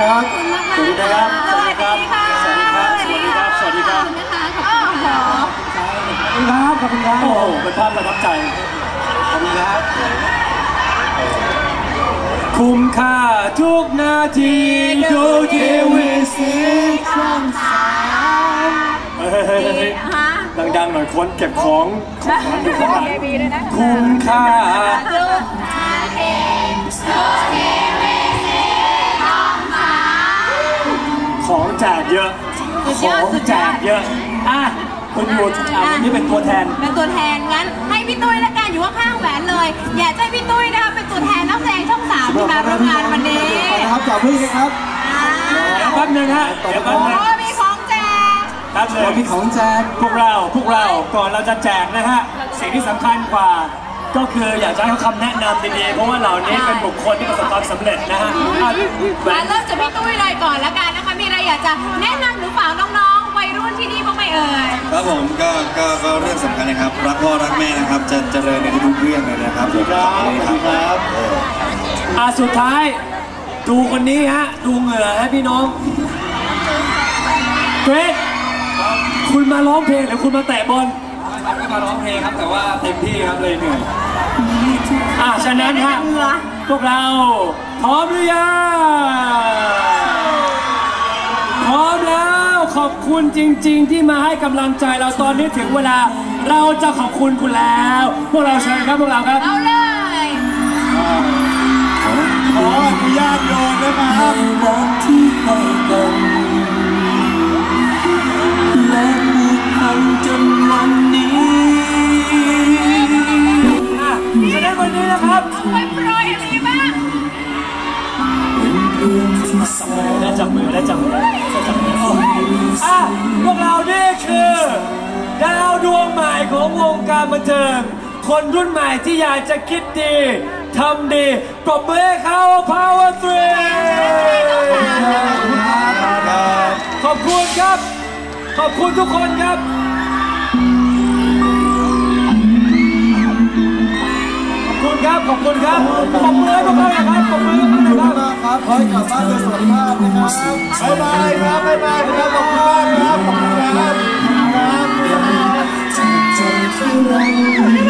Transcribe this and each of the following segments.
ครับขอบคุณมากสวัสดีนะครับสวัสดีค่ะสวัสดีครับ สวัสดีครับ สวัสดีครับขอบคุณนะคะขอบคุณค่ะขอบคุณครับขอบคุณครับโอ้โหเป็นภาพประทับใจ ขอบคุณครับ คุ้มค่าทุกนาทีดูทีวีสีช่องสามเฮ้ยเฮ้ยเฮ้ยฮะดังๆหน่อยคนเก็บของของอยู่ข้างหลังบีด้วยนะคุ้มค่าดู ของแจกเยอะ สุดขยออดงสุดแจยอกดเยอะอะคุณหยุดอะวันนี้เป็นตัวแทน เป็นตัวแทนงั้นให้พี่ตุ้ยละกันอยู่ข้างๆแหวนเลย อยากจะให้พี่ตุ้ยนะคะเป็นตัวแทนนักแสดงช่องสามที่มาร่วมงานวันนี้นะครับต่อพึ่งนะครับอ่าเดี๋ยวแป๊บนึงฮะ เดี๋ยวแป๊บโอ้นึงมีของแจก แป๊บนึเรางมีของแจก พวกเราพวกเราก่อนเราจะแจกนะฮะสิ่งที่สำคัญกว่า ก็คืออยากจะให้เขาคำแนะนำดีๆเพราะว่าเหล่านี้เป็นบุคคลที่ประสบความสำเร็จนะฮะอะแหวมานเริ่มจากพี่ตุ้ยเลยก่อนละ จะแนะนำหรือฝากน้องๆวัยรุ่นที่นี่บ้างไหมเอ่ย ครับผมก็ก็ก็เรื่องสำคัญนะครับ รักพ่อรักแม่นะครับจะเจริญในทุกๆเรื่องเลยนะครับครับขอบคุณครับอะสุดท้าย ดูคนนี้ฮะ ดูเหงื่อให้พี่น้องเกรดคุณมาร้องเพลงหรือคุณมาเตะบอลครับก็มาร้องเพลงครับแต่ว่าเต็มที่ครับเลยเหนื่อย อะฉะนั้นฮะเหงื่อพวกเราพร้อมหรือยังพร้อมแล้วขอบ คุณจริง ๆ ที่มาให้กำลังใจเราตอนนี้ถึงเวลาเราจะขอบคุณคุณแล้ว พวกเราเชิญครับพวกเราครับเอาเลย ขออนุญาตโยนนะครับ รักที่ให้กัน ได้จับมือได้จับมือได้จับมืออะพวกเรานี่คือ ดาวดวงใหม่ของวงการบันเทิง คนรุ่นใหม่ที่อยากจะคิดดีทำดีปรบมือให้เขา Power 3ขอบคุณครับ ขอบคุณทุกคนครับขอบคุณครับ ขอบคุณครับขอบมือ ภาพนะครับบ๊ายบายครับบ๊ายบายครับขอบคุณมากครับขอบคุณครับ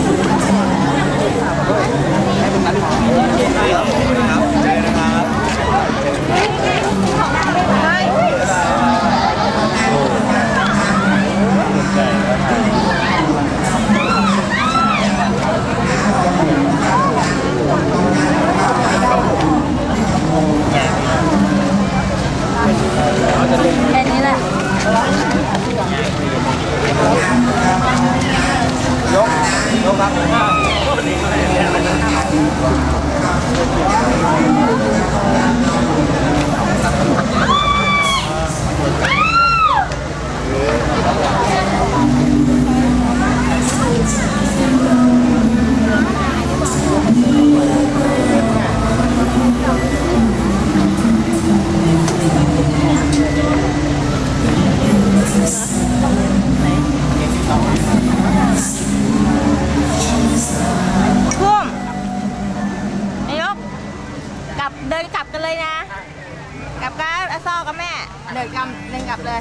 เดินกลับกันเลยนะ กลับก็อซอกับแม่ เดินกลับเดินกลับเลย